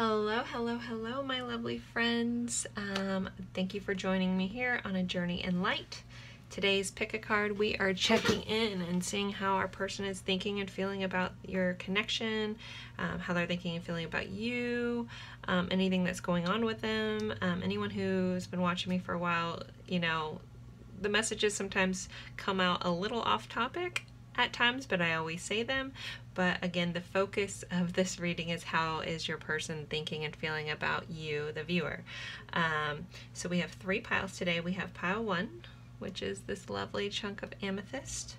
Hello, hello, hello, my lovely friends. Um, thank you for joining me here on a journey in light. Today's pick a card, we are checking in and seeing how our person is thinking and feeling about your connection, um, how they're thinking and feeling about you, um, anything that's going on with them. Um, anyone who's been watching me for a while, you know, the messages sometimes come out a little off topic at times, but I always say them. But again, the focus of this reading is how is your person thinking and feeling about you, the viewer. Um, so we have three piles today. We have pile one, which is this lovely chunk of amethyst.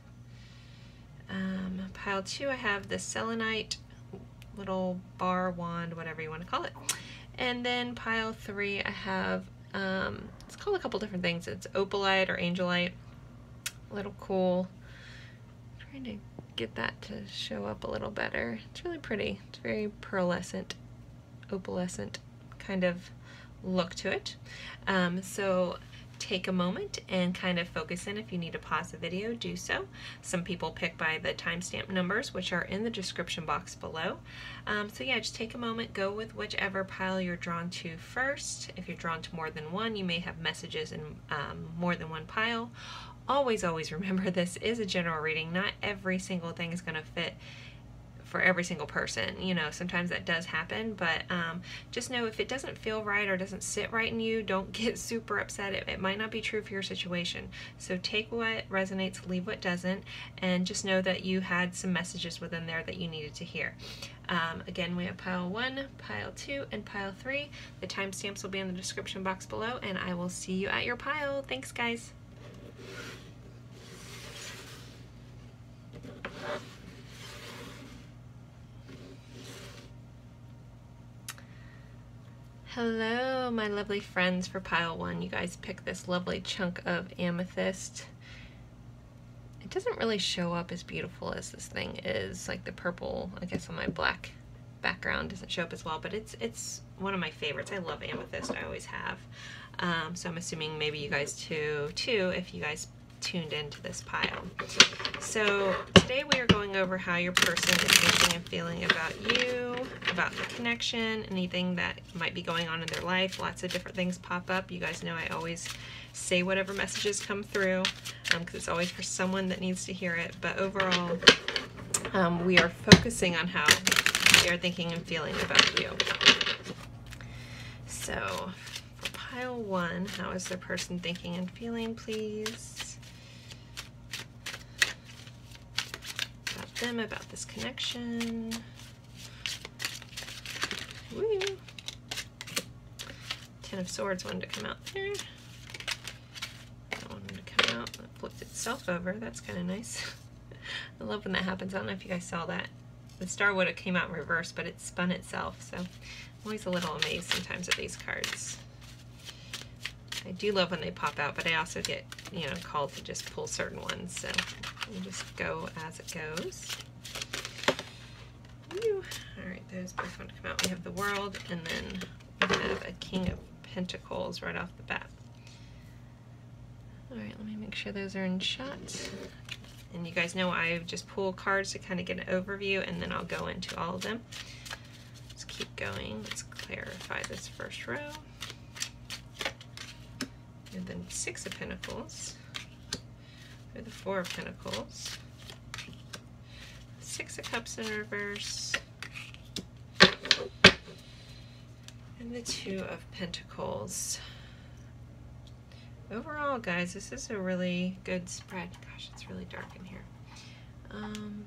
Um, pile two, I have the selenite little bar wand, whatever you want to call it. And then pile three, I have, um, it's called a couple different things. It's opalite or angelite. Little cool trying to get that to show up a little better. It's really pretty. It's very pearlescent, opalescent kind of look to it. Um, so take a moment and kind of focus in. If you need to pause the video, do so. Some people pick by the timestamp numbers, which are in the description box below. Um, so yeah, just take a moment, go with whichever pile you're drawn to first. If you're drawn to more than one, you may have messages in um, more than one pile always, always remember this is a general reading. Not every single thing is going to fit for every single person. You know, sometimes that does happen, but um, just know if it doesn't feel right or doesn't sit right in you, don't get super upset. It, it, might not be true for your situation. So take what resonates, leave what doesn't, and just know that you had some messages within there that you needed to hear. Um, again, we have pile one, pile two, and pile three. The timestamps will be in the description box below, and I will see you at your pile. Thanks, guys. Hello, my lovely friends for pile one. You guys picked this lovely chunk of amethyst. It doesn't really show up as beautiful as this thing is. Like the purple, I guess on my black background doesn't show up as well, but it's it's one of my favorites. I love amethyst, I always have. Um, so I'm assuming maybe you guys too, too, if you guys tuned into this pile. So today we are going over how your person is thinking and feeling about you, about the connection, anything that might be going on in their life. Lots of different things pop up. You guys know I always say whatever messages come through because um, it's always for someone that needs to hear it. But overall, um, we are focusing on how they are thinking and feeling about you. So pile one, how is the person thinking and feeling, please? Them about this connection. Woo. Ten of Swords wanted to come out there. That wanted to come out. It flipped itself over. That's kind of nice. I love when that happens. I don't know if you guys saw that. The star would have came out in reverse, but it spun itself. So I'm always a little amazed sometimes at these cards. I do love when they pop out, but I also get, you know, called to just pull certain ones. So we'll just go as it goes. All right, those both want to come out. We have the World, and then we have a King of Pentacles right off the bat. All right, let me make sure those are in shot. And you guys know I just pull cards to kind of get an overview, and then I'll go into all of them. Let's keep going. Let's clarify this first row. And then Six of Pentacles. Or the Four of Pentacles. Six of Cups in reverse. And the Two of Pentacles. Overall, guys, this is a really good spread. Gosh, it's really dark in here. Um,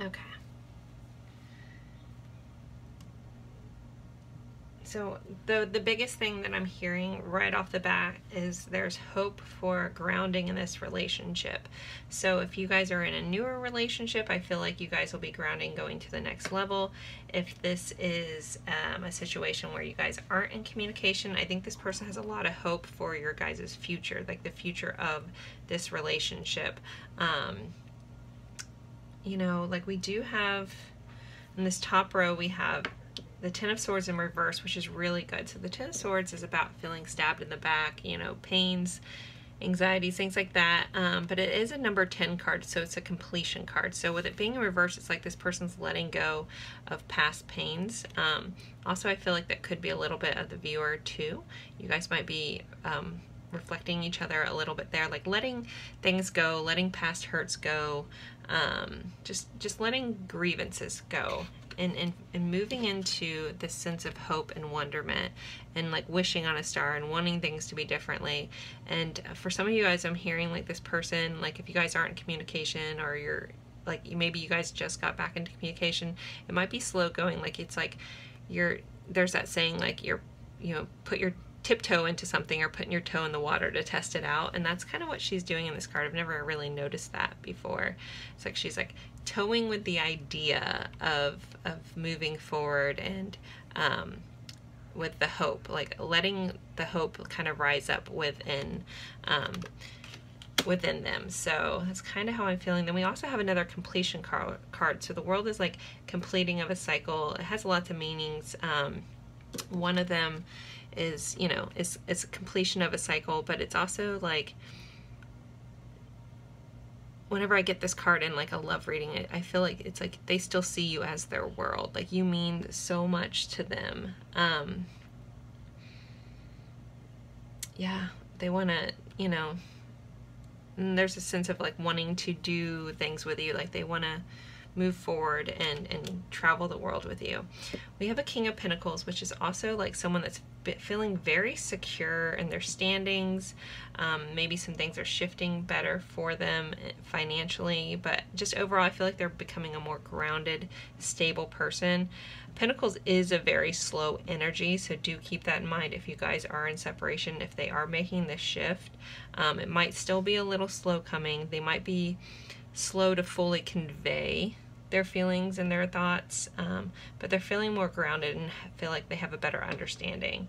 okay. So the the biggest thing that I'm hearing right off the bat is there's hope for grounding in this relationship. So if you guys are in a newer relationship, I feel like you guys will be grounding going to the next level. If this is um, a situation where you guys aren't in communication, I think this person has a lot of hope for your guys' future, like the future of this relationship. Um, you know, like we do have in this top row, we have the Ten of Swords in reverse, which is really good. So the Ten of Swords is about feeling stabbed in the back, you know, pains, anxieties, things like that. Um, but it is a number 10 card, so it's a completion card. So with it being in reverse, it's like this person's letting go of past pains. Um, also, I feel like that could be a little bit of the viewer too. You guys might be um, reflecting each other a little bit there, like letting things go, letting past hurts go, um, just just letting grievances go and, and, and moving into this sense of hope and wonderment and like wishing on a star and wanting things to be differently. And uh, for some of you guys, I'm hearing like this person, like if you guys aren't in communication or you're like maybe you guys just got back into communication, it might be slow going. Like it's like you're, there's that saying like you're, you know, put your tiptoe into something or putting your toe in the water to test it out. And that's kind of what she's doing in this card. I've never really noticed that before. It's like she's like toeing with the idea of of moving forward and um, with the hope, like letting the hope kind of rise up within um, within them. So that's kind of how I'm feeling. Then we also have another completion car- card. So the world is like completing of a cycle. It has lots of meanings. Um, one of them is, you know, is it's completion of a cycle, but it's also like whenever I get this card in like a love reading it, I feel like it's like they still see you as their world. Like you mean so much to them. Um yeah, they want to, you know, there's a sense of like wanting to do things with you. Like they want to move forward and, and travel the world with you. We have a King of Pentacles, which is also like someone that's feeling very secure in their standings. Um, maybe some things are shifting better for them eh, financially, but just overall, I feel like they're becoming a more grounded, stable person. Pentacles is a very slow energy, so do keep that in mind if you guys are in separation, if they are making this shift. Um, it might still be a little slow coming. They might be slow to fully convey their feelings and their thoughts, um, but they're feeling more grounded and feel like they have a better understanding.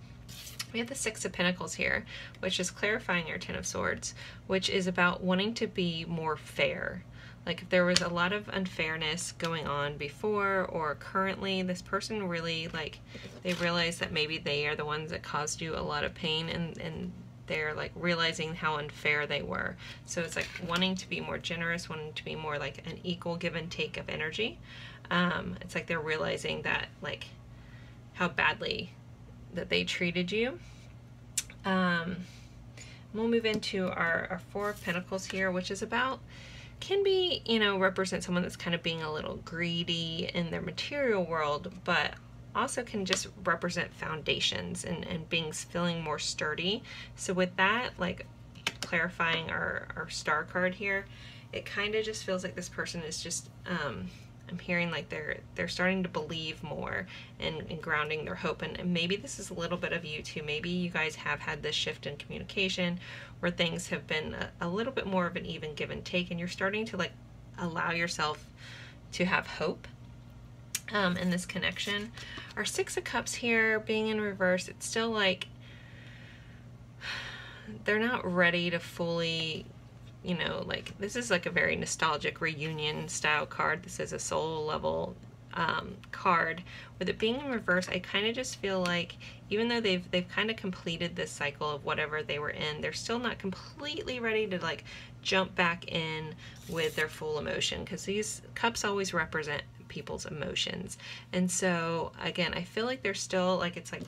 We have the Six of Pentacles here, which is clarifying your Ten of Swords, which is about wanting to be more fair. Like if there was a lot of unfairness going on before or currently, this person really like they realize that maybe they are the ones that caused you a lot of pain and, and they're like realizing how unfair they were. So it's like wanting to be more generous, wanting to be more like an equal give and take of energy. Um, it's like they're realizing that like how badly that they treated you. Um, we'll move into our, our Four of Pentacles here, which is about can be, you know, represent someone that's kind of being a little greedy in their material world, but also can just represent foundations and, and being feeling more sturdy. So with that, like clarifying our, our star card here, it kind of just feels like this person is just, um, I'm hearing like they're they're starting to believe more and, and grounding their hope. And, and maybe this is a little bit of you too. Maybe you guys have had this shift in communication where things have been a, a little bit more of an even give and take and you're starting to like allow yourself to have hope um, in this connection. Our Six of Cups here being in reverse, it's still like they're not ready to fully, you know, like this is like a very nostalgic reunion style card. This is a soul level um, card. With it being in reverse, I kind of just feel like even though they've they've kind of completed this cycle of whatever they were in, they're still not completely ready to like jump back in with their full emotion because these cups always represent people's emotions. And so, again, I feel like they're still, like, it's like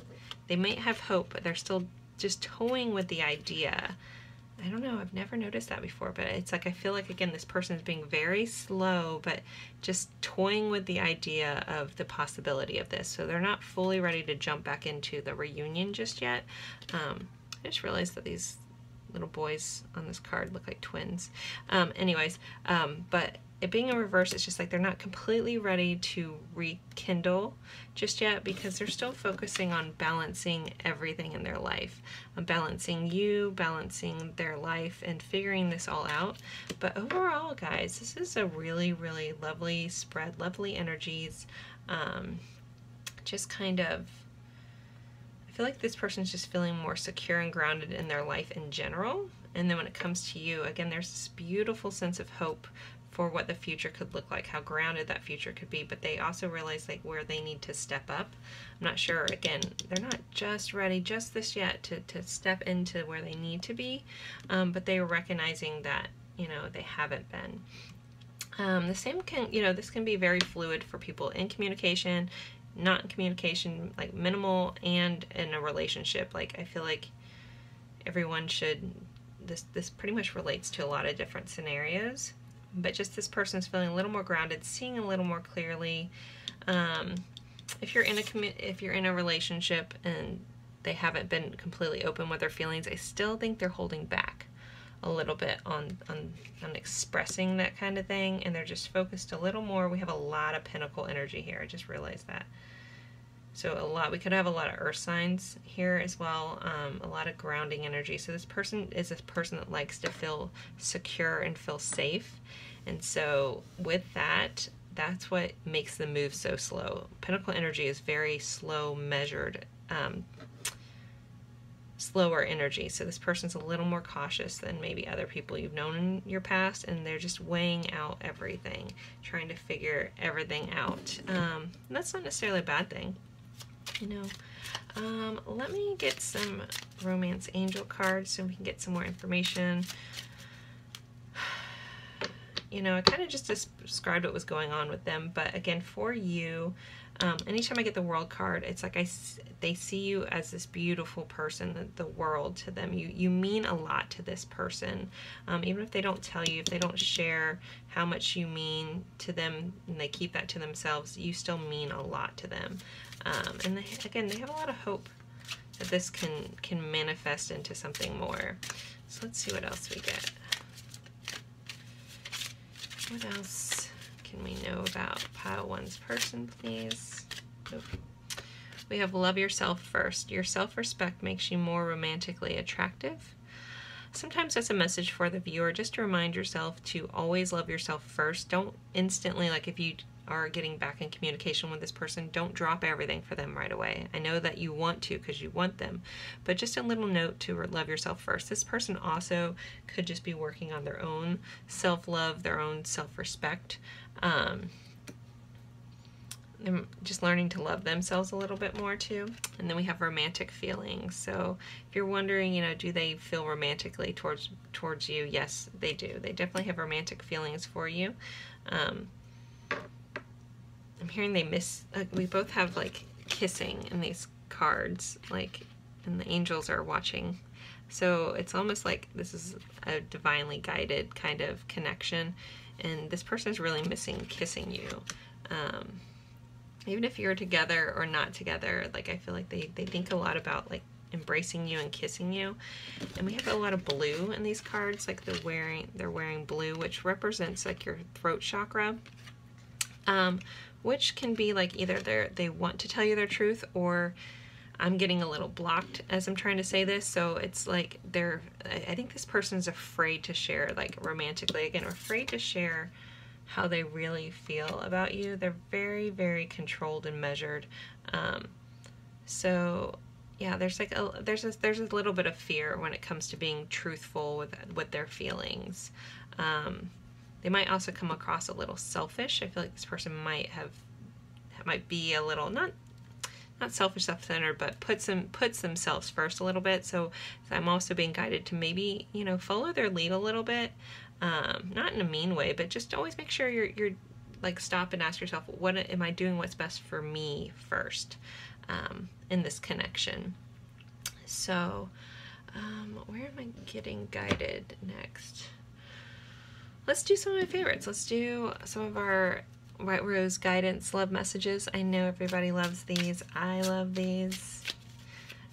they might have hope, but they're still just toying with the idea. I don't know, I've never noticed that before, but it's like I feel like, again, this person is being very slow, but just toying with the idea of the possibility of this. So they're not fully ready to jump back into the reunion just yet. Um, I just realized that these little boys on this card look like twins. Um, anyways, um, but it being in reverse, it's just like they're not completely ready to rekindle just yet because they're still focusing on balancing everything in their life. Balancing you, balancing their life, and figuring this all out. But overall, guys, this is a really, really lovely spread, lovely energies. Um, just kind of I feel like this person's just feeling more secure and grounded in their life in general. And then when it comes to you, again, there's this beautiful sense of hope for what the future could look like, how grounded that future could be, but they also realize like where they need to step up. I'm not sure, again, they're not just ready just this yet to, to step into where they need to be, um, but they are recognizing that, you know, they haven't been. Um, the same can, you know, this can be very fluid for people in communication, not in communication, like minimal and in a relationship. Like I feel like everyone should, this, this pretty much relates to a lot of different scenarios but just this person is feeling a little more grounded, seeing a little more clearly. Um, if you're in a if you're in a relationship and they haven't been completely open with their feelings, I still think they're holding back a little bit on, on, on expressing that kind of thing, and they're just focused a little more. We have a lot of Pentacle energy here. I just realized that. So a lot, we could have a lot of earth signs here as well, um, a lot of grounding energy. So this person is a person that likes to feel secure and feel safe. And so with that, that's what makes the move so slow. Pentacle energy is very slow, measured, um, slower energy. So this person's a little more cautious than maybe other people you've known in your past, and they're just weighing out everything, trying to figure everything out. Um, that's not necessarily a bad thing you know. Um, let me get some romance angel cards so we can get some more information. You know, I kind of just described what was going on with them, but again, for you, um, anytime I get the world card, it's like I they see you as this beautiful person, the, the world to them. You you mean a lot to this person, um, even if they don't tell you, if they don't share how much you mean to them, and they keep that to themselves. You still mean a lot to them, um, and they, again, they have a lot of hope that this can can manifest into something more. So let's see what else we get. What else? Can we know about pile one's person, please? We have love yourself first. Your self-respect makes you more romantically attractive. Sometimes that's a message for the viewer, just to remind yourself to always love yourself first. Don't instantly, like if you are getting back in communication with this person, don't drop everything for them right away. I know that you want to because you want them, but just a little note to love yourself first. This person also could just be working on their own self love, their own self respect. Um, just learning to love themselves a little bit more too. And then we have romantic feelings. So if you're wondering, you know, do they feel romantically towards towards you? Yes, they do. They definitely have romantic feelings for you. Um, I'm hearing they miss. Uh, we both have like kissing in these cards, like, and the angels are watching. So it's almost like this is a divinely guided kind of connection and this person is really missing kissing you. Um, even if you're together or not together, like I feel like they, they think a lot about like embracing you and kissing you. And we have a lot of blue in these cards, like they're wearing they're wearing blue, which represents like your throat chakra. Um, which can be like either they they want to tell you their truth or I'm getting a little blocked as I'm trying to say this. So it's like they're, I think this person's afraid to share, like romantically, again, afraid to share how they really feel about you. They're very, very controlled and measured. Um, so yeah, there's like a, there's a, there's a little bit of fear when it comes to being truthful with, with their feelings. Um, they might also come across a little selfish. I feel like this person might have might be a little not not selfish, self-centered, but puts them puts themselves first a little bit. So, I'm also being guided to maybe you know follow their lead a little bit, um, not in a mean way, but just always make sure you're you're like stop and ask yourself, what am I doing? What's best for me first um, in this connection? So, um, where am I getting guided next? Let's do some of my favorites. Let's do some of our White Rose guidance love messages. I know everybody loves these. I love these.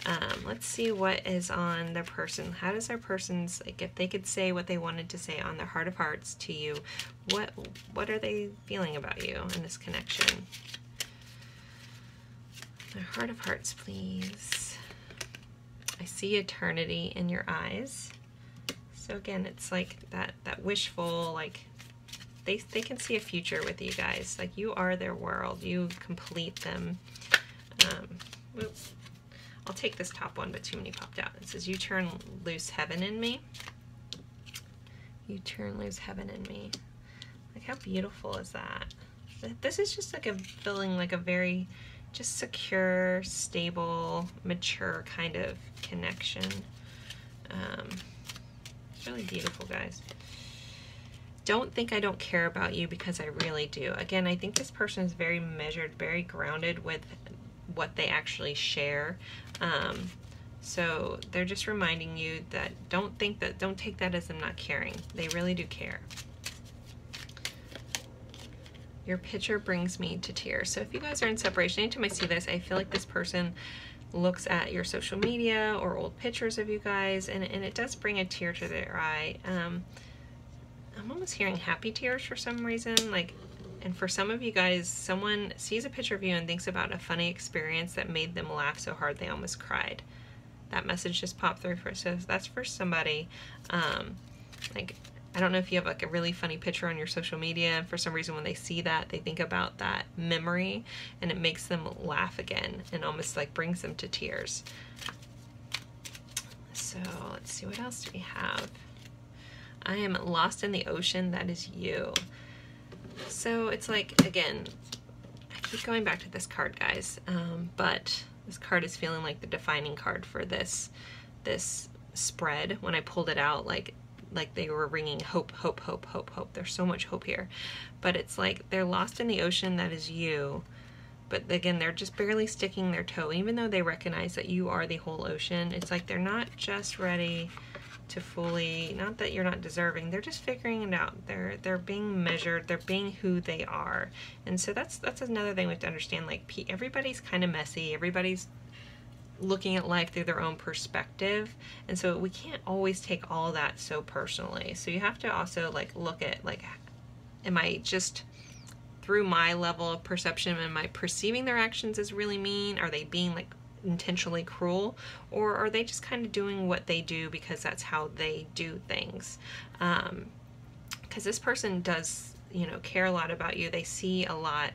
Um, let's see what is on their person. How does their person's, like if they could say what they wanted to say on their heart of hearts to you, what what are they feeling about you in this connection? Their heart of hearts, please. I see eternity in your eyes. So again, it's like that, that wishful, like they, they can see a future with you guys. Like you are their world. You complete them. Um, I'll take this top one, but too many popped out. It says, you turn loose heaven in me. You turn loose heaven in me. Like how beautiful is that? This is just like a feeling like a very just secure, stable, mature kind of connection. Um, it's really beautiful, guys. Don't think I don't care about you because I really do. Again, I think this person is very measured, very grounded with what they actually share. Um, so they're just reminding you that don't think that, don't take that as them not caring. They really do care. Your picture brings me to tears. So if you guys are in separation, anytime I see this, I feel like this person looks at your social media or old pictures of you guys and, and it does bring a tear to their eye. Um, I'm almost hearing happy tears for some reason. Like, and for some of you guys, someone sees a picture of you and thinks about a funny experience that made them laugh so hard they almost cried. That message just popped through for so that's for somebody. Um, like I don't know if you have like a really funny picture on your social media and for some reason when they see that they think about that memory and it makes them laugh again and almost like brings them to tears. So let's see what else do we have. I am lost in the ocean, that is you. So it's like, again, I keep going back to this card, guys, um, but this card is feeling like the defining card for this, this spread. When I pulled it out, like like they were ringing hope, hope, hope, hope, hope. There's so much hope here. But it's like they're lost in the ocean that is you. But again, they're just barely sticking their toe. Even though they recognize that you are the whole ocean, it's like they're not just ready to fully, not that you're not deserving, they're just figuring it out. They're they're being measured, they're being who they are. And so that's that's another thing we have to understand. Like everybody's kind of messy, everybody's looking at life through their own perspective. And so we can't always take all that so personally. So you have to also like look at like am i just through my level of perception am i perceiving their actions as really mean? Are they being like intentionally cruel? Or are they just kind of doing what they do because that's how they do things? Um because this person does you know care a lot about you. They see a lot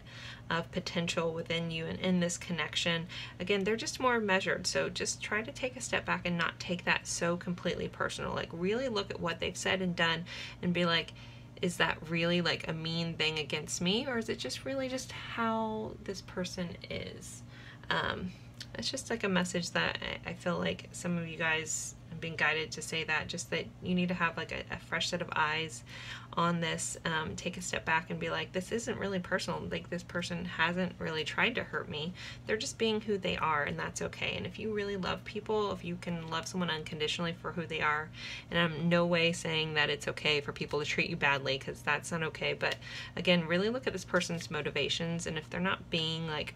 of potential within you and in this connection. Again, they're just more measured. So just try to take a step back and not take that so completely personal. Like really look at what they've said and done and be like, is that really like a mean thing against me or is it just really just how this person is? Um, it's just like a message that I feel like some of you guys being guided to say that just that you need to have like a, a fresh set of eyes on this um, take a step back and be like this isn't really personal. Like this person hasn't really tried to hurt me. They're just being who they are and that's okay. And if you really love people if you can love someone unconditionally for who they are and i'm no way saying that it's okay for people to treat you badly because that's not okay but again really look at this person's motivations and if they're not being like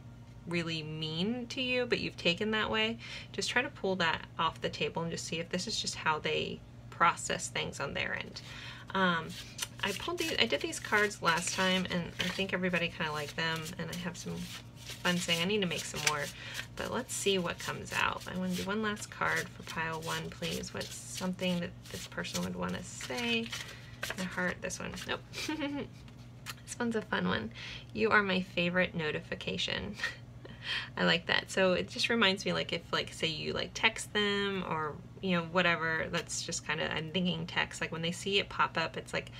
really mean to you, but you've taken that way, just try to pull that off the table and just see if this is just how they process things on their end. Um, I pulled these, I did these cards last time and I think everybody kind of liked them and I have some fun saying I need to make some more, but let's see what comes out. I want to do one last card for pile one, please. What's something that this person would want to say? My heart, this one, nope. this one's a fun one. You are my favorite notification. I like that. So it just reminds me like if like say you like text them or you know whatever that's just kind of I'm thinking text like when they see it pop up it's like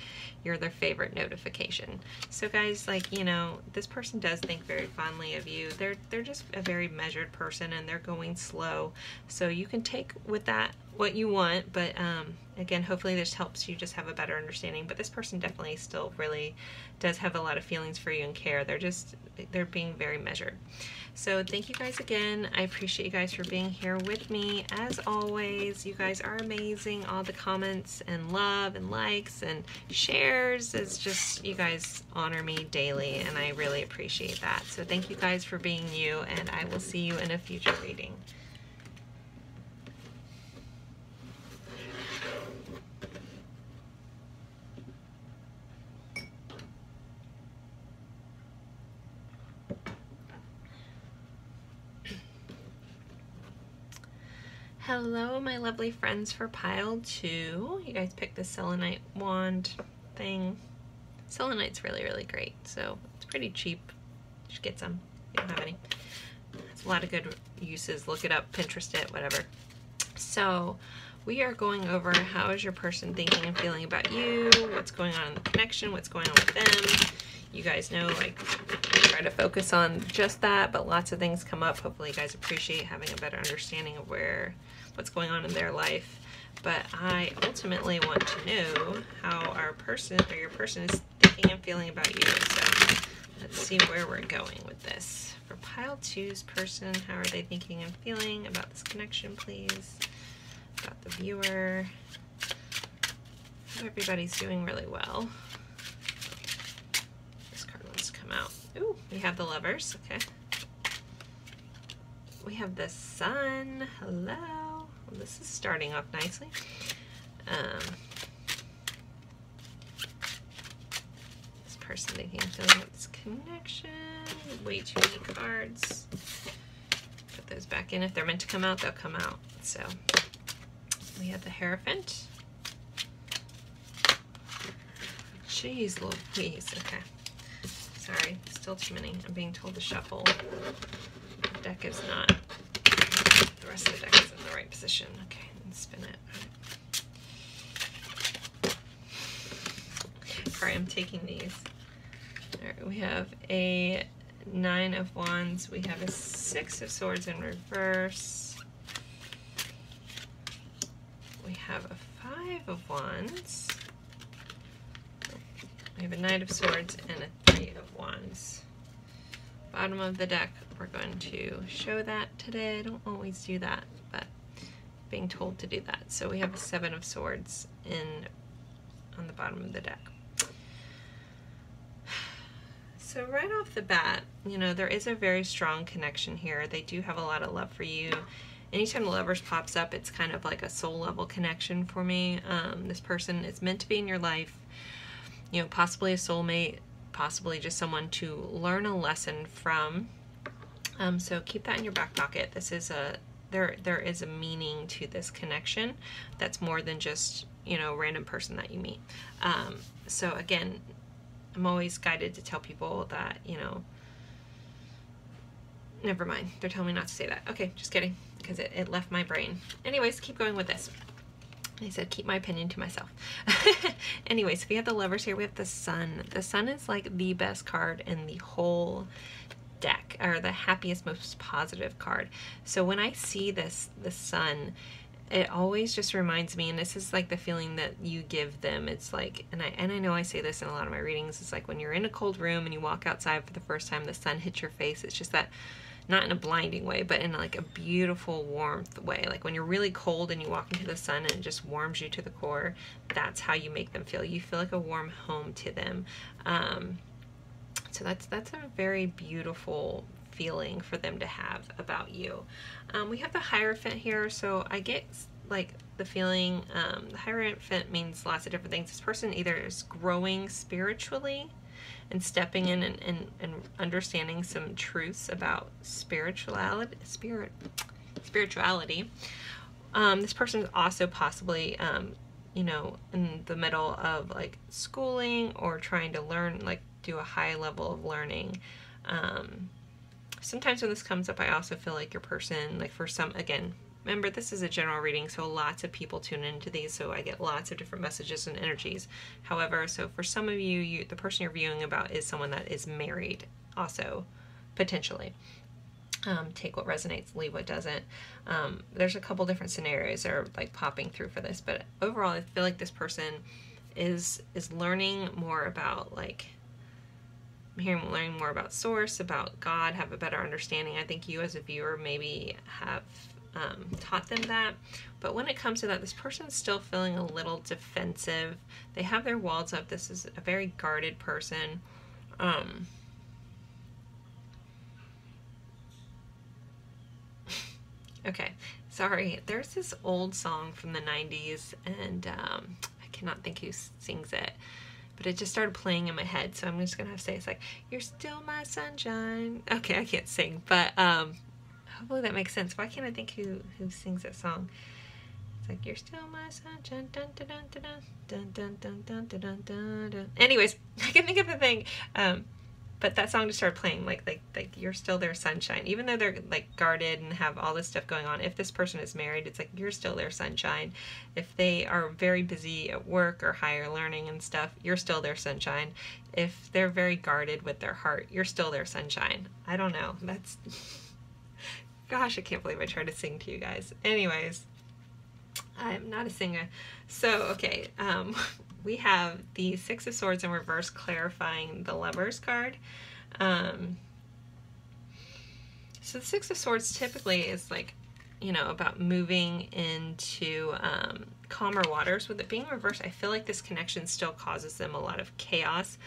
you're their favorite notification. So guys like you know this person does think very fondly of you. They're they're just a very measured person and they're going slow. So you can take with that what you want but um, again hopefully this helps you just have a better understanding but this person definitely still really does have a lot of feelings for you and care. They're just they're being very measured. So thank you guys again. I appreciate you guys for being here with me. As always, you guys are amazing. All the comments and love and likes and shares is just, you guys honor me daily and I really appreciate that. So thank you guys for being you and I will see you in a future reading. Hello, my lovely friends for pile two. You guys picked the selenite wand thing. Selenite's really, really great. So it's pretty cheap. Just get some. You don't have any. It's a lot of good uses. Look it up, Pinterest it, whatever. So we are going over how is your person thinking and feeling about you, what's going on in the connection, what's going on with them. You guys know, like, try to focus on just that, but lots of things come up. Hopefully you guys appreciate having a better understanding of where, what's going on in their life. But I ultimately want to know how our person or your person is thinking and feeling about you. So let's see where we're going with this. For pile two's person, how are they thinking and feeling about this connection, please? About the viewer. Everybody's doing really well. This card wants to come out. Ooh, we have the lovers. Okay. We have the sun. Hello. Well, this is starting off nicely. Um, this person thinking feeling about this connection. Way too many cards. Put those back in. If they're meant to come out, they'll come out. So we have the Hierophant. Jeez Louise. Okay. Sorry, still too many. I'm being told to shuffle. The deck is not, the rest of the deck is in the right position. Okay, and spin it. Sorry, I'm taking these. We have a Nine of Wands. We have a Six of Swords in reverse we have a Five of Wands. We have a Knight of Swords and a Three of Wands. Bottom of the deck, we're going to show that today. I don't always do that, but being told to do that. So we have a Seven of Swords in on the bottom of the deck. So right off the bat, you know, there is a very strong connection here. They do have a lot of love for you anytime the lovers pops up, it's kind of like a soul level connection for me. Um, this person is meant to be in your life, you know, possibly a soulmate, possibly just someone to learn a lesson from. Um, so keep that in your back pocket. This is a there there is a meaning to this connection that's more than just you know random person that you meet. Um, so again, I'm always guided to tell people that you know Never mind. They're telling me not to say that. Okay, just kidding, because it, it left my brain. Anyways, keep going with this. They said keep my opinion to myself. Anyways, we have the lovers here. We have the sun. The sun is like the best card in the whole deck, or the happiest, most positive card. So when I see this, the sun, it always just reminds me and this is like the feeling that you give them it's like and I and I know I say this in a lot of my readings it's like when you're in a cold room and you walk outside for the first time the sun hits your face it's just that not in a blinding way, but in like a beautiful warmth way. Like when you're really cold and you walk into the sun and it just warms you to the core, that's how you make them feel. You feel like a warm home to them. Um, so that's that's a very beautiful feeling for them to have about you. Um, we have the Hierophant here, so I get like the feeling, um, the Hierophant means lots of different things. This person either is growing spiritually and stepping in and, and, and understanding some truths about spirituality, spirit, spirituality. Um, this person is also possibly, um, you know, in the middle of like schooling or trying to learn, like do a high level of learning. Um, sometimes when this comes up, I also feel like your person, like for some, again, Remember, this is a general reading, so lots of people tune into these, so I get lots of different messages and energies. However, so for some of you, you the person you're viewing about is someone that is married, also, potentially. Um, take what resonates, leave what doesn't. Um, there's a couple different scenarios that are like popping through for this, but overall, I feel like this person is is learning more about like hearing learning more about source about god have a better understanding i think you as a viewer maybe have um, taught them that. But when it comes to that, this person's still feeling a little defensive. They have their walls up. This is a very guarded person. Um, okay, sorry. There's this old song from the 90s, and um, I cannot think who sings it. But it just started playing in my head, so I'm just gonna have to say it's like, You're still my sunshine. Okay, I can't sing, but um, hopefully that makes sense. Why can't I think who who sings that song? It's like you're still my sunshine. Dun dun dun dun dun dun dun dun dun dun dun. Anyways, I can think of the thing. Um, but that song just started playing like like like you're still their sunshine even though they're like guarded and have all this stuff going on if this person is married it's like you're still their sunshine if they are very busy at work or higher learning and stuff you're still their sunshine if they're very guarded with their heart you're still their sunshine i don't know that's gosh i can't believe i tried to sing to you guys anyways i'm not a singer so okay um we have the Six of Swords in reverse clarifying the Lovers card. Um, so the Six of Swords typically is like, you know, about moving into um, calmer waters. With it being reversed, I feel like this connection still causes them a lot of chaos,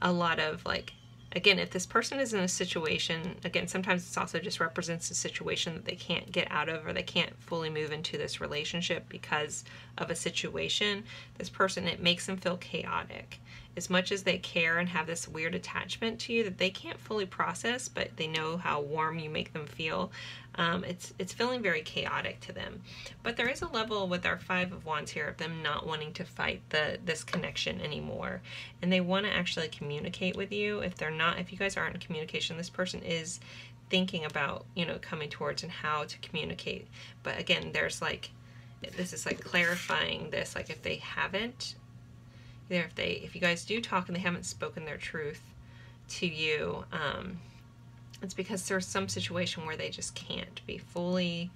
a lot of like again, if this person is in a situation, again, sometimes this also just represents a situation that they can't get out of or they can't fully move into this relationship because of a situation. This person, it makes them feel chaotic. As much as they care and have this weird attachment to you that they can't fully process, but they know how warm you make them feel, um, it's it's feeling very chaotic to them. But there is a level with our Five of Wands here of them not wanting to fight the this connection anymore, and they want to actually communicate with you. If they're not, if you guys aren't in communication, this person is thinking about you know coming towards and how to communicate. But again, there's like this is like clarifying this. Like if they haven't, if they if you guys do talk and they haven't spoken their truth to you. Um, it's because there's some situation where they just can't be fully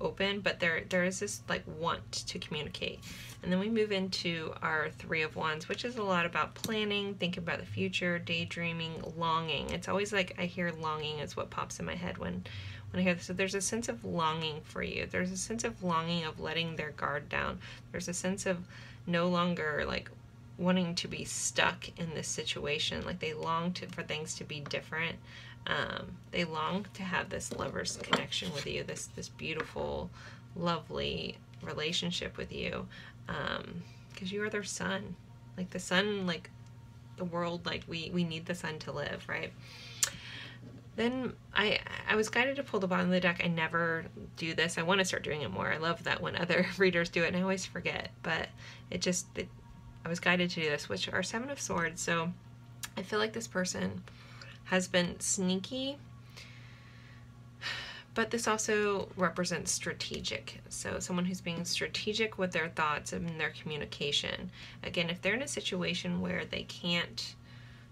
open, but there there is this like want to communicate. And then we move into our three of wands, which is a lot about planning, thinking about the future, daydreaming, longing. It's always like I hear longing is what pops in my head when when I hear this. So there's a sense of longing for you. There's a sense of longing of letting their guard down. There's a sense of no longer like wanting to be stuck in this situation. Like they long to for things to be different. Um, they long to have this lover's connection with you, this this beautiful, lovely relationship with you, because um, you are their sun. Like the sun, like the world, like we we need the sun to live, right? Then I I was guided to pull the bottom of the deck. I never do this. I want to start doing it more. I love that when other readers do it, and I always forget. But it just it, I was guided to do this, which are Seven of Swords. So I feel like this person has been sneaky, but this also represents strategic. So someone who's being strategic with their thoughts and their communication. Again, if they're in a situation where they can't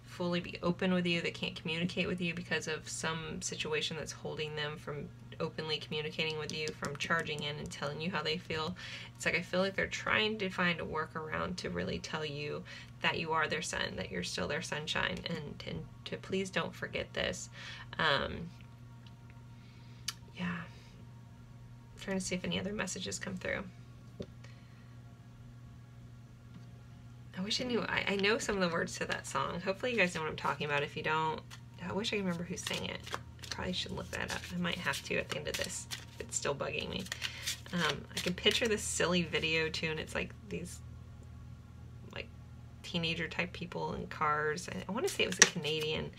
fully be open with you, they can't communicate with you because of some situation that's holding them from openly communicating with you, from charging in and telling you how they feel. It's like I feel like they're trying to find a workaround to really tell you that you are their sun, that you're still their sunshine, and, and to please don't forget this. Um, yeah. I'm trying to see if any other messages come through. I wish I knew. I, I know some of the words to that song. Hopefully you guys know what I'm talking about. If you don't, I wish I remember who sang it. Probably should look that up. I might have to at the end of this. It's still bugging me. Um, I can picture this silly video tune. It's like these like teenager type people in cars. I, I want to say it was a Canadian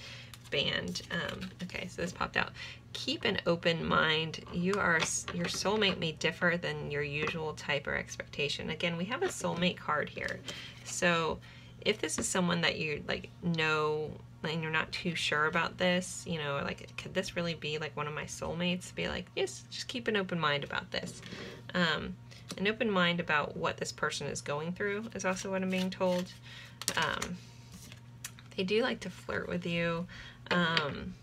band. Um, okay, so this popped out. Keep an open mind. You are your soulmate may differ than your usual type or expectation. Again, we have a soulmate card here. So if this is someone that you like know and you're not too sure about this, you know, like could this really be like one of my soulmates? Be like, yes, just keep an open mind about this. Um, an open mind about what this person is going through is also what I'm being told. Um, they do like to flirt with you. Um,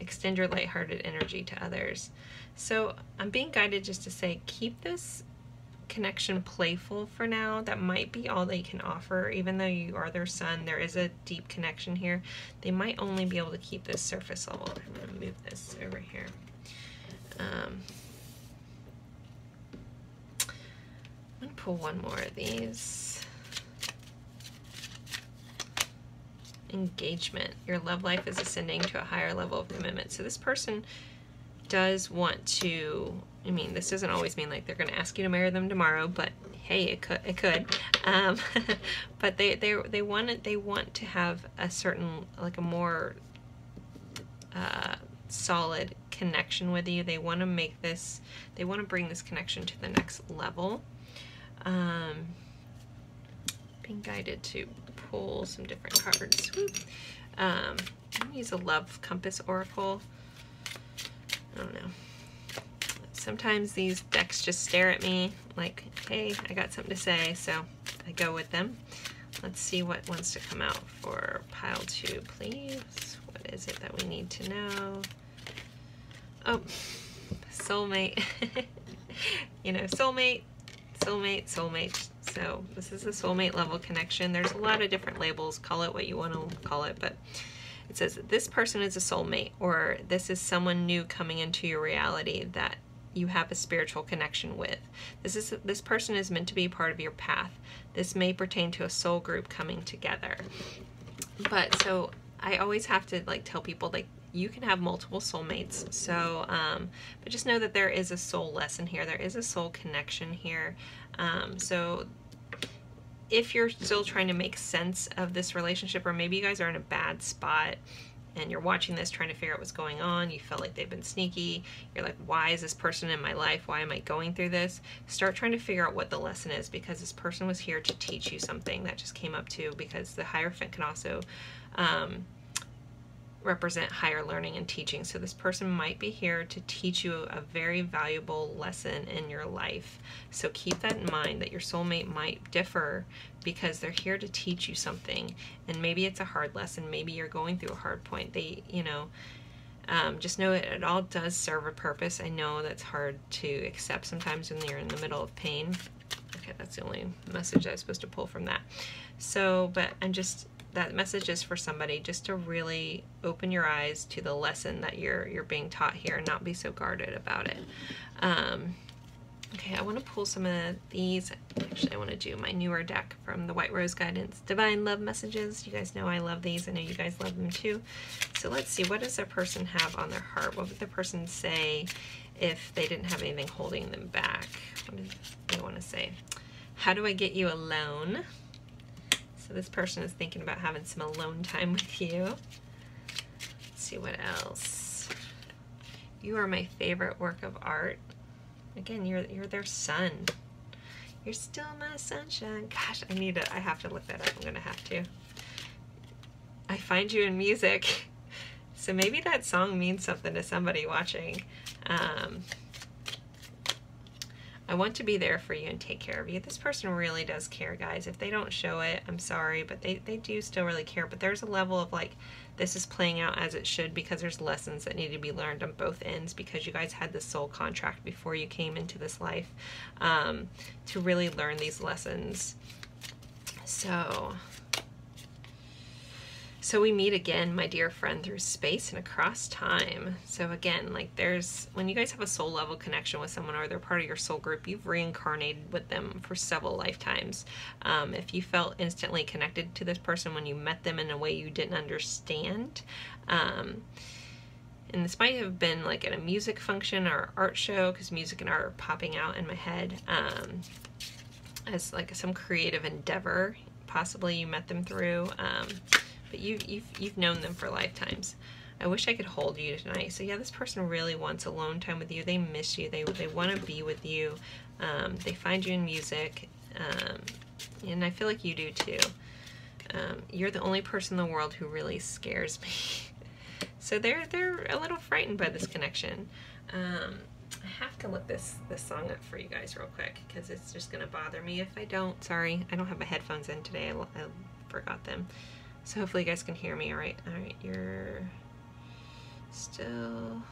extend your lighthearted energy to others. So I'm being guided just to say keep this connection playful for now. That might be all they can offer. Even though you are their sun, there is a deep connection here. They might only be able to keep this surface level. I'm going to move this over here. Um, I'm going to pull one more of these. Engagement. Your love life is ascending to a higher level of commitment. So this person does want to, I mean, this doesn't always mean like they're going to ask you to marry them tomorrow, but hey, it could, it could. Um, but they, they, they want it, they want to have a certain, like a more uh, solid connection with you. They want to make this, they want to bring this connection to the next level. Um, being guided to pull some different cards. Um, I'm gonna use a Love Compass Oracle. I don't know. Sometimes these decks just stare at me like, hey, I got something to say, so I go with them. Let's see what wants to come out for pile two, please. What is it that we need to know? Oh, soulmate. you know, soulmate, soulmate, soulmate. So this is a soulmate level connection. There's a lot of different labels. Call it what you want to call it, but it says this person is a soulmate or this is someone new coming into your reality that you have a spiritual connection with. This is this person is meant to be part of your path. This may pertain to a soul group coming together. But so I always have to like tell people like you can have multiple soulmates. So, um, but just know that there is a soul lesson here. There is a soul connection here. Um, so if you're still trying to make sense of this relationship, or maybe you guys are in a bad spot, and you're watching this trying to figure out what's going on, you felt like they've been sneaky, you're like, why is this person in my life? Why am I going through this? Start trying to figure out what the lesson is because this person was here to teach you something that just came up too because the Hierophant can also um, represent higher learning and teaching. So this person might be here to teach you a very valuable lesson in your life. So keep that in mind that your soulmate might differ because they're here to teach you something. And maybe it's a hard lesson. Maybe you're going through a hard point. They, you know, um, just know it, it all does serve a purpose. I know that's hard to accept sometimes when you're in the middle of pain. Okay, that's the only message I was supposed to pull from that. So, but I'm just that message is for somebody just to really open your eyes to the lesson that you're you're being taught here and not be so guarded about it. Um, okay, I want to pull some of these. Actually, I want to do my newer deck from the White Rose Guidance Divine Love Messages. You guys know I love these. I know you guys love them too. So let's see, what does their person have on their heart? What would the person say if they didn't have anything holding them back? What do they want to say? How do I get you alone? So this person is thinking about having some alone time with you. Let's see what else. You are my favorite work of art. Again, you're you're their sun. You're still my sunshine. Gosh, I need to I have to look that up. I'm gonna have to. I find you in music. So maybe that song means something to somebody watching. Um, I want to be there for you and take care of you. This person really does care, guys. If they don't show it, I'm sorry, but they, they do still really care. But there's a level of like, this is playing out as it should because there's lessons that need to be learned on both ends because you guys had this soul contract before you came into this life um, to really learn these lessons. So so we meet again, my dear friend, through space and across time. So again, like there's, when you guys have a soul level connection with someone or they're part of your soul group, you've reincarnated with them for several lifetimes. Um, if you felt instantly connected to this person when you met them in a way you didn't understand, um, and this might have been like at a music function or art show because music and art are popping out in my head um, as like some creative endeavor possibly you met them through um, but you, you've, you've known them for lifetimes. I wish I could hold you tonight. So yeah, this person really wants alone time with you. They miss you. They, they want to be with you. Um, they find you in music. Um, and I feel like you do too. Um, you're the only person in the world who really scares me. so they're, they're a little frightened by this connection. Um, I have to look this, this song up for you guys real quick because it's just going to bother me if I don't. Sorry, I don't have my headphones in today. I, I forgot them. So hopefully you guys can hear me all right. All right, you're still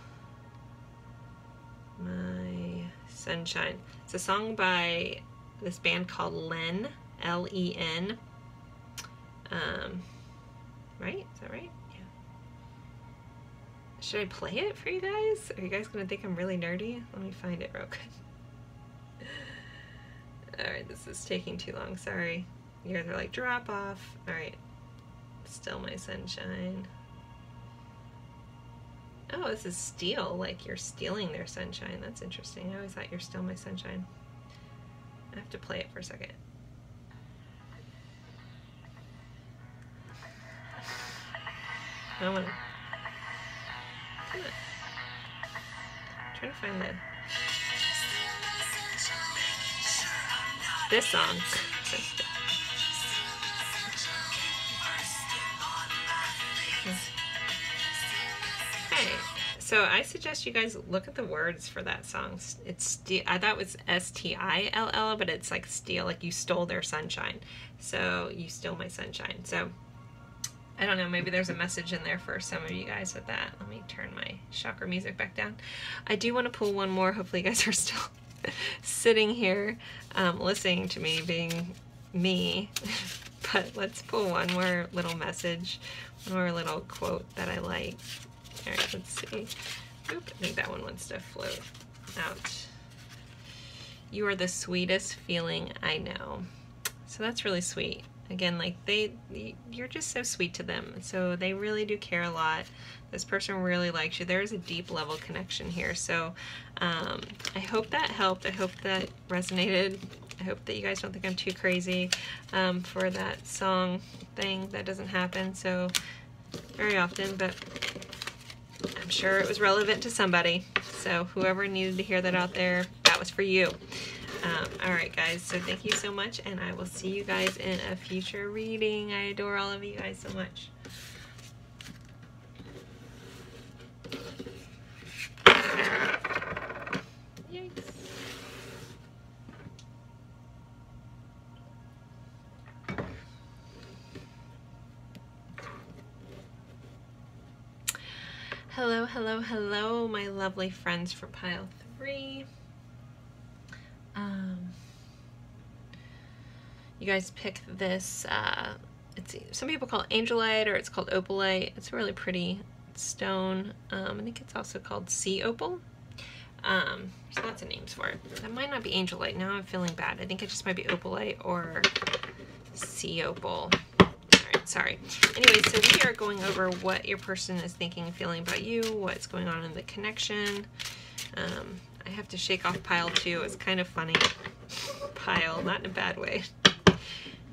my sunshine. It's a song by this band called Len, L-E-N. Um, right? Is that right? Yeah. Should I play it for you guys? Are you guys gonna think I'm really nerdy? Let me find it real quick. Alright, this is taking too long, sorry. You guys are like, drop off. Alright, Still my sunshine. Oh, this is steal, like you're stealing their sunshine. That's interesting. I always thought you're still my sunshine. I have to play it for a second. I want to... Come on. Trying to find the... This song. So I suggest you guys look at the words for that song. It's I thought it was S T I L L, but it's like steal, like you stole their sunshine. So you stole my sunshine. So I don't know, maybe there's a message in there for some of you guys with that. Let me turn my chakra music back down. I do want to pull one more. Hopefully you guys are still sitting here um, listening to me being me. but let's pull one more little message, one more little quote that I like. All right, let's see. Oop, I think that one wants to float out. You are the sweetest feeling I know. So that's really sweet. Again, like they, you're just so sweet to them. So they really do care a lot. This person really likes you. There's a deep level connection here. So um, I hope that helped. I hope that resonated. I hope that you guys don't think I'm too crazy um, for that song thing. That doesn't happen so very often, but I'm sure it was relevant to somebody. So whoever needed to hear that out there, that was for you. Um, all right, guys. So thank you so much, and I will see you guys in a future reading. I adore all of you guys so much. Hello, hello, hello, my lovely friends for pile three. Um, you guys pick this, uh, it's some people call it angelite or it's called opalite. It's a really pretty stone. Um, I think it's also called sea opal. Um, there's lots of names for it. That might not be angelite. Now I'm feeling bad. I think it just might be opalite or sea opal sorry. Anyway, so we are going over what your person is thinking and feeling about you, what's going on in the connection. Um, I have to shake off pile two. It's kind of funny. Pile, not in a bad way.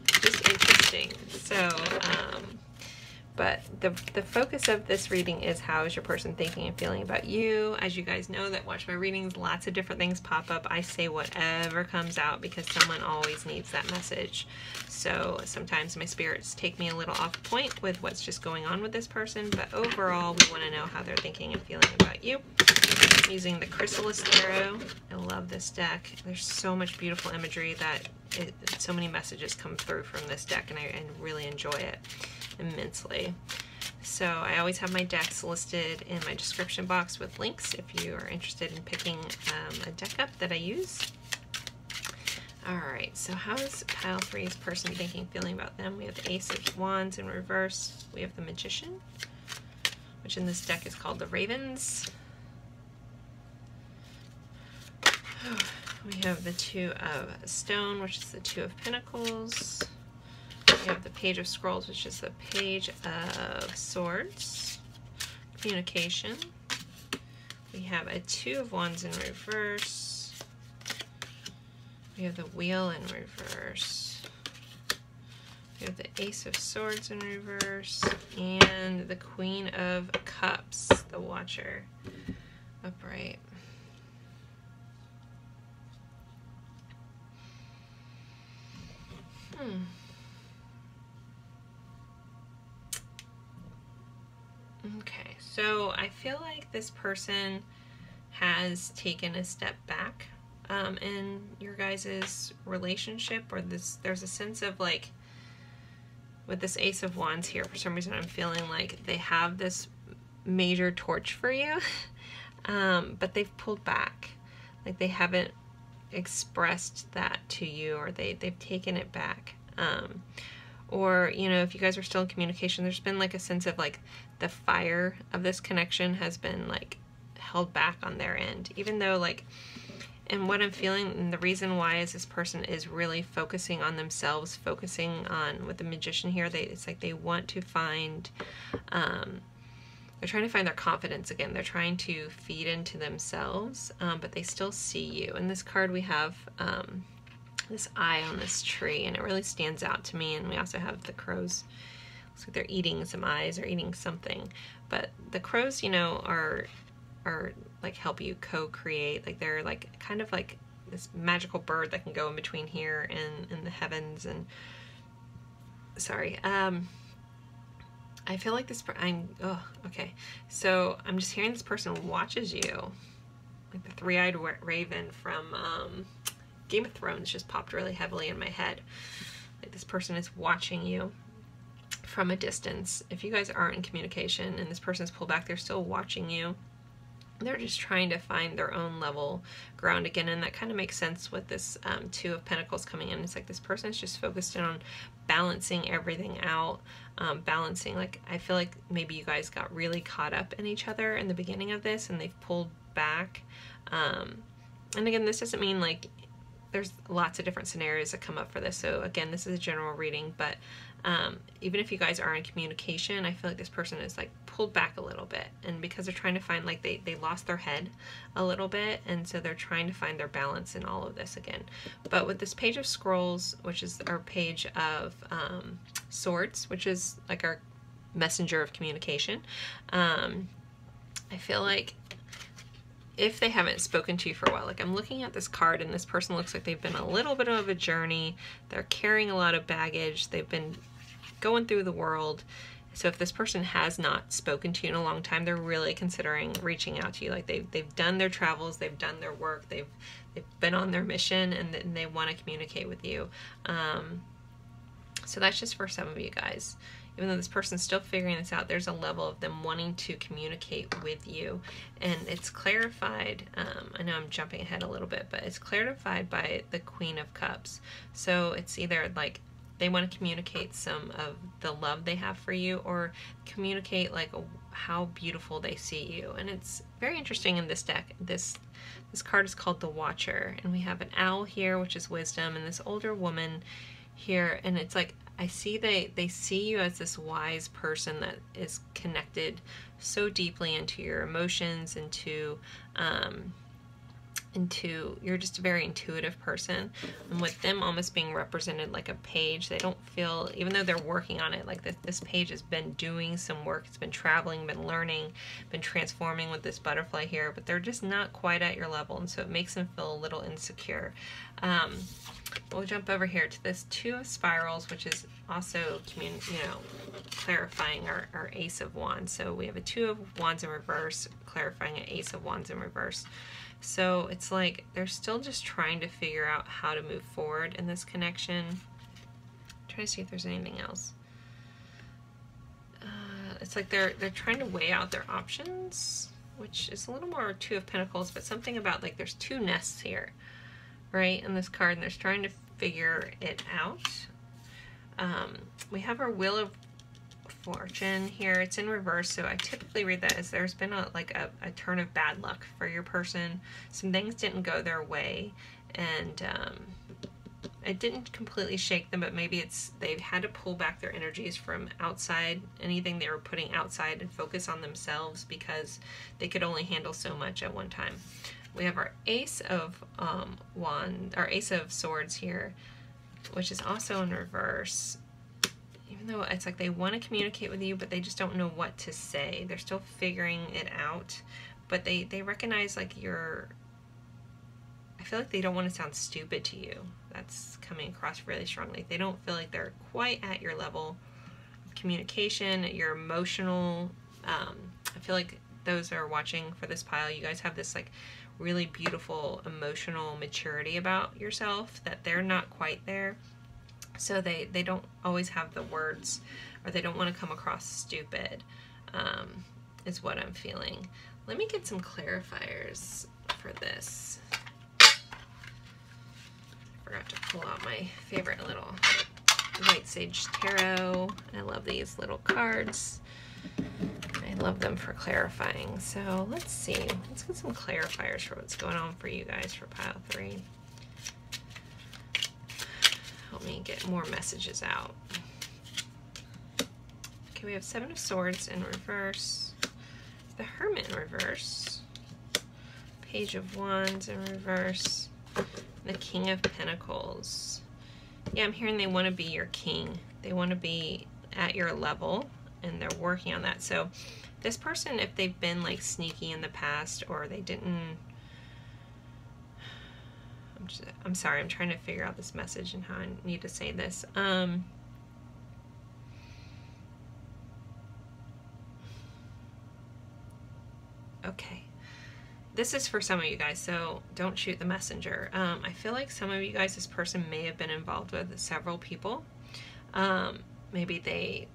Just interesting. So, um, but the, the focus of this reading is how is your person thinking and feeling about you. As you guys know that watch my readings, lots of different things pop up. I say whatever comes out because someone always needs that message. So sometimes my spirits take me a little off point with what's just going on with this person, but overall we want to know how they're thinking and feeling about you. I'm using the Chrysalis Tarot. I love this deck. There's so much beautiful imagery that it, so many messages come through from this deck and I and really enjoy it immensely. So I always have my decks listed in my description box with links if you are interested in picking um, a deck up that I use. Alright, so how is pile three's person thinking, feeling about them? We have the Ace of Wands in reverse. We have the Magician, which in this deck is called the Ravens. We have the Two of Stone, which is the Two of Pentacles. Page of Scrolls, which is the Page of Swords. Communication. We have a Two of Wands in reverse. We have the Wheel in reverse. We have the Ace of Swords in reverse. And the Queen of Cups, the Watcher, upright. Hmm. So I feel like this person has taken a step back um, in your guys' relationship, or this. There's a sense of like, with this Ace of Wands here, for some reason I'm feeling like they have this major torch for you, um, but they've pulled back. Like they haven't expressed that to you, or they they've taken it back. Um, or you know if you guys are still in communication there's been like a sense of like the fire of this connection has been like held back on their end. Even though like and what i'm feeling and the reason why is this person is really focusing on themselves focusing on with the magician here they it's like they want to find um they're trying to find their confidence again. They're trying to feed into themselves um, but they still see you. In this card we have um this eye on this tree and it really stands out to me and we also have the crows looks like they're eating some eyes or eating something but the crows you know are are like help you co-create like they're like kind of like this magical bird that can go in between here and in the heavens and sorry um I feel like this, I'm, oh, okay. So I'm just hearing this person watches you. Like the three-eyed raven from um, Game of Thrones just popped really heavily in my head. Like this person is watching you from a distance. If you guys aren't in communication and this person's pulled back, they're still watching you. They're just trying to find their own level ground again, and that kind of makes sense with this um, Two of Pentacles coming in. It's like this person is just focused in on balancing everything out, um, balancing. Like, I feel like maybe you guys got really caught up in each other in the beginning of this and they've pulled back. Um, and again, this doesn't mean like there's lots of different scenarios that come up for this. So again, this is a general reading, but um, even if you guys are in communication, I feel like this person is like pulled back a little bit. And because they're trying to find, like they, they lost their head a little bit. And so they're trying to find their balance in all of this again. But with this page of scrolls, which is our page of um, swords, which is like our messenger of communication, um, I feel like if they haven't spoken to you for a while. Like I'm looking at this card and this person looks like they've been a little bit of a journey. They're carrying a lot of baggage. They've been going through the world. So if this person has not spoken to you in a long time, they're really considering reaching out to you. Like they've, they've done their travels, they've done their work, they've, they've been on their mission and, and they want to communicate with you. Um, so that's just for some of you guys even though this person's still figuring this out, there's a level of them wanting to communicate with you. And it's clarified, um, I know I'm jumping ahead a little bit, but it's clarified by the Queen of Cups. So it's either like they want to communicate some of the love they have for you or communicate like how beautiful they see you. And it's very interesting in this deck. This this card is called the Watcher and we have an owl here which is wisdom and this older woman here and it's like I see they they see you as this wise person that is connected so deeply into your emotions, into um, into you're just a very intuitive person. And with them almost being represented like a page they don't feel even though they're working on it like this, this page has been doing some work. It's been traveling been learning been transforming with this butterfly here but they're just not quite at your level. And so it makes them feel a little insecure. Um, we'll jump over here to this two of spirals which is also you know clarifying our, our ace of wands so we have a two of wands in reverse clarifying an ace of wands in reverse so it's like they're still just trying to figure out how to move forward in this connection. Try to see if there's anything else. Uh, it's like they're they're trying to weigh out their options, which is a little more Two of Pentacles, but something about like there's two nests here, right, in this card, and they're trying to figure it out. Um, we have our Wheel of fortune here. It's in reverse, so I typically read that as there's been a like a, a turn of bad luck for your person. Some things didn't go their way, and um, it didn't completely shake them, but maybe it's they've had to pull back their energies from outside, anything they were putting outside, and focus on themselves because they could only handle so much at one time. We have our Ace of um, Wand, our Ace of Swords here, which is also in reverse even though it's like they want to communicate with you, but they just don't know what to say. They're still figuring it out, but they, they recognize like you're, I feel like they don't want to sound stupid to you. That's coming across really strongly. They don't feel like they're quite at your level of communication, your emotional, um, I feel like those are watching for this pile, you guys have this like really beautiful emotional maturity about yourself that they're not quite there so they, they don't always have the words or they don't want to come across stupid um, is what I'm feeling. Let me get some clarifiers for this. I forgot to pull out my favorite little White Sage Tarot. I love these little cards. I love them for clarifying. So let's see. Let's get some clarifiers for what's going on for you guys for pile three help me get more messages out. Okay, we have Seven of Swords in reverse, the Hermit in reverse, Page of Wands in reverse, the King of Pentacles. Yeah, I'm hearing they want to be your king. They want to be at your level, and they're working on that. So this person, if they've been like sneaky in the past or they didn't, I'm, just, I'm sorry, I'm trying to figure out this message and how I need to say this. Um, okay. This is for some of you guys, so don't shoot the messenger. Um, I feel like some of you guys, this person may have been involved with several people. Um, maybe they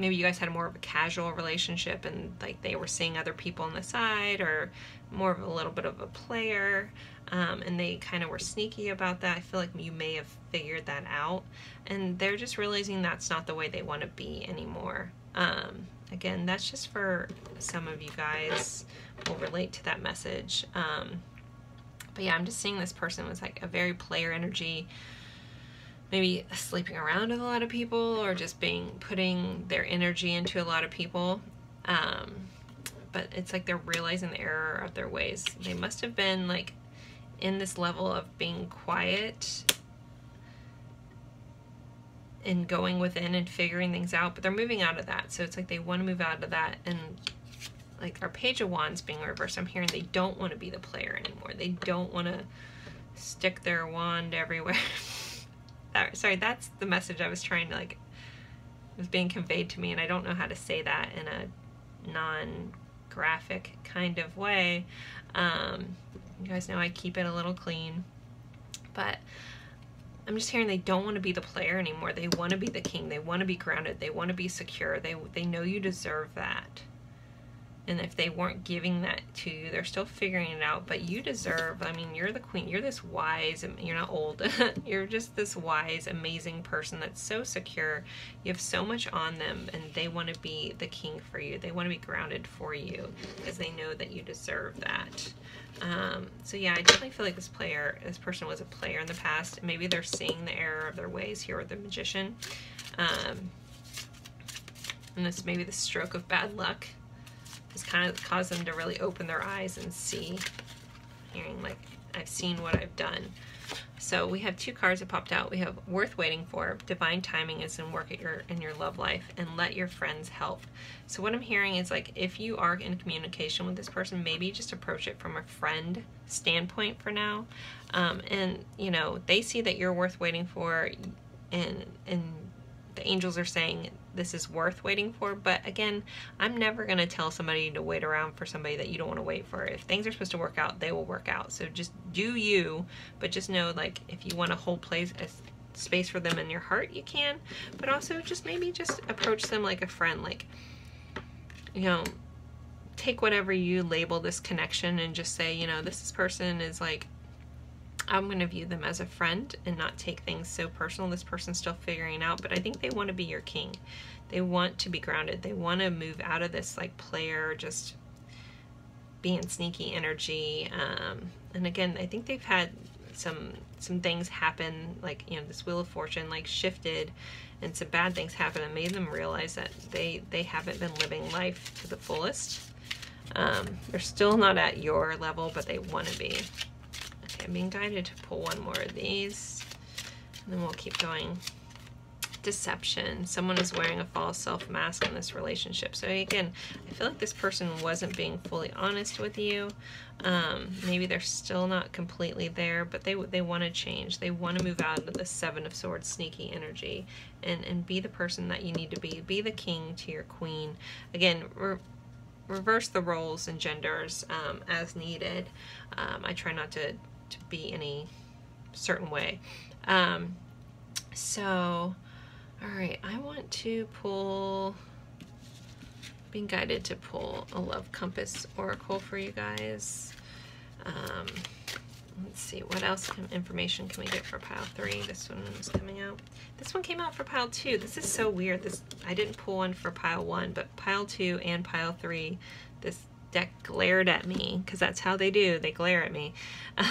maybe you guys had more of a casual relationship and like they were seeing other people on the side or more of a little bit of a player um, and they kind of were sneaky about that. I feel like you may have figured that out and they're just realizing that's not the way they want to be anymore. Um, again, that's just for some of you guys will relate to that message. Um, but yeah, I'm just seeing this person was like a very player energy, maybe sleeping around with a lot of people or just being putting their energy into a lot of people. Um, but it's like they're realizing the error of their ways. They must have been like in this level of being quiet and going within and figuring things out, but they're moving out of that. So it's like they want to move out of that and like our page of wands being reversed, I'm hearing they don't want to be the player anymore. They don't want to stick their wand everywhere. that, sorry, that's the message I was trying to like was being conveyed to me and I don't know how to say that in a non-graphic kind of way. Um, you guys know I keep it a little clean. But I'm just hearing they don't want to be the player anymore. They want to be the king. They want to be grounded. They want to be secure. They they know you deserve that and if they weren't giving that to you they're still figuring it out but you deserve i mean you're the queen you're this wise you're not old you're just this wise amazing person that's so secure. You have so much on them and they want to be the king for you they want to be grounded for you because they know that you deserve that. Um, so yeah i definitely feel like this player this person was a player in the past. Maybe they're seeing the error of their ways here with the magician. Um, and this maybe the stroke of bad luck has kind of caused them to really open their eyes and see, hearing like, I've seen what I've done. So we have two cards that popped out. We have worth waiting for, divine timing is in work at your in your love life, and let your friends help. So what I'm hearing is like if you are in communication with this person, maybe just approach it from a friend standpoint for now. Um, and you know, they see that you're worth waiting for and and the angels are saying this is worth waiting for. But again, I'm never going to tell somebody to wait around for somebody that you don't want to wait for. If things are supposed to work out, they will work out. So just do you, but just know like if you want to hold place a space for them in your heart, you can. But also just maybe just approach them like a friend, like you know, take whatever you label this connection and just say, you know, this person is like I'm going to view them as a friend and not take things so personal. This person's still figuring out, but I think they want to be your king. They want to be grounded. They want to move out of this like player, just being sneaky energy. Um, and again, I think they've had some some things happen, like you know, this wheel of fortune like shifted, and some bad things happen and made them realize that they they haven't been living life to the fullest. Um, they're still not at your level, but they want to be. I'm being guided to pull one more of these. And then we'll keep going. Deception. Someone is wearing a false self mask in this relationship. So again, I feel like this person wasn't being fully honest with you. Um, maybe they're still not completely there, but they they want to change. They want to move out of the Seven of Swords sneaky energy and, and be the person that you need to be. Be the king to your queen. Again, re reverse the roles and genders um, as needed. Um, I try not to to be any certain way. Um, so, all right, I want to pull, being guided to pull a Love Compass Oracle for you guys. Um, let's see, what else can, information can we get for pile three? This one is coming out. This one came out for pile two. This is so weird. This I didn't pull one for pile one, but pile two and pile three, this deck glared at me because that's how they do. They glare at me. Um,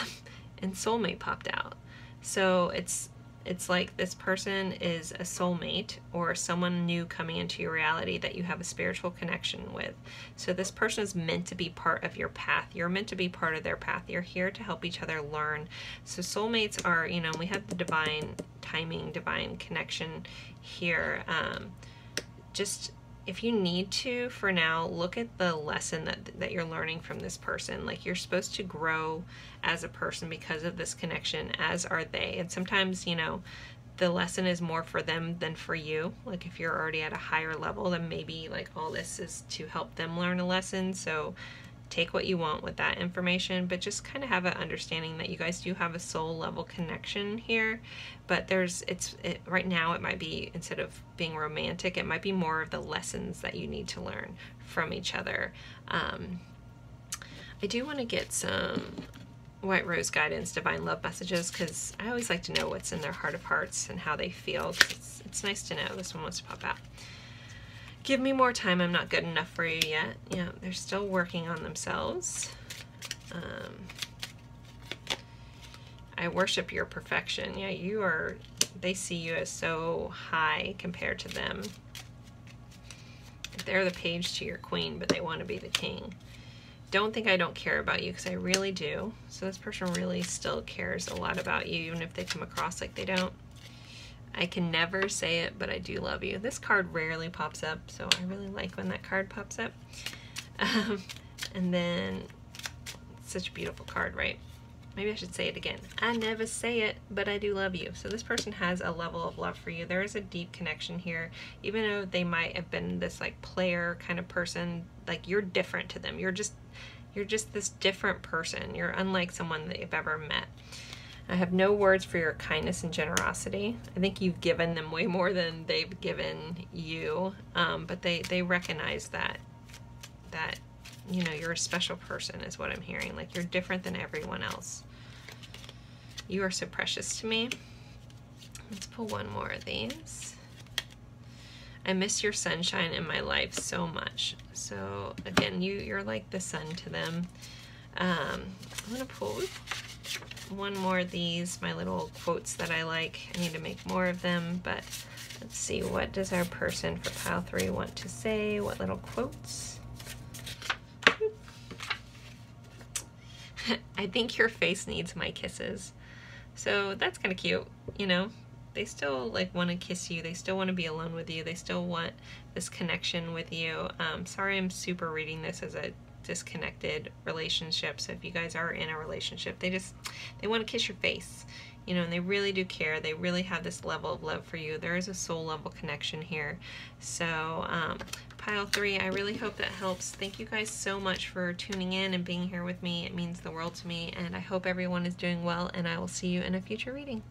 and soulmate popped out. So it's it's like this person is a soulmate or someone new coming into your reality that you have a spiritual connection with. So this person is meant to be part of your path. You're meant to be part of their path. You're here to help each other learn. So soulmates are, you know, we have the divine timing, divine connection here. Um, just if you need to for now look at the lesson that that you're learning from this person like you're supposed to grow as a person because of this connection as are they and sometimes you know the lesson is more for them than for you. Like if you're already at a higher level, then maybe like all this is to help them learn a lesson. So take what you want with that information, but just kind of have an understanding that you guys do have a soul level connection here. But there's, it's, it, right now it might be, instead of being romantic, it might be more of the lessons that you need to learn from each other. Um, I do want to get some White Rose Guidance Divine Love Messages because I always like to know what's in their heart of hearts and how they feel. It's, it's nice to know. This one wants to pop out. Give me more time. I'm not good enough for you yet. Yeah, they're still working on themselves. Um, I worship your perfection. Yeah, you are, they see you as so high compared to them. They're the page to your queen, but they want to be the king. Don't think I don't care about you because I really do. So this person really still cares a lot about you, even if they come across like they don't. I can never say it, but I do love you. This card rarely pops up, so I really like when that card pops up. Um, and then, such a beautiful card, right? Maybe I should say it again. I never say it, but I do love you. So this person has a level of love for you. There is a deep connection here. Even though they might have been this like player kind of person, like you're different to them. You're just, you're just this different person. You're unlike someone that you've ever met. I have no words for your kindness and generosity. I think you've given them way more than they've given you, um, but they, they recognize that, that, you know, you're a special person is what I'm hearing. Like you're different than everyone else. You are so precious to me. Let's pull one more of these. I miss your sunshine in my life so much. So again, you, you're like the sun to them. Um, I'm to pull one more of these, my little quotes that I like. I need to make more of them, but let's see, what does our person for pile three want to say? What little quotes? I think your face needs my kisses. So that's kind of cute, you know? They still like want to kiss you. They still want to be alone with you. They still want this connection with you. Um, sorry I'm super reading this as a disconnected relationship. So if you guys are in a relationship, they just they want to kiss your face, you know, and they really do care. They really have this level of love for you. There is a soul level connection here. So um, pile three, I really hope that helps. Thank you guys so much for tuning in and being here with me. It means the world to me, and I hope everyone is doing well. And I will see you in a future reading.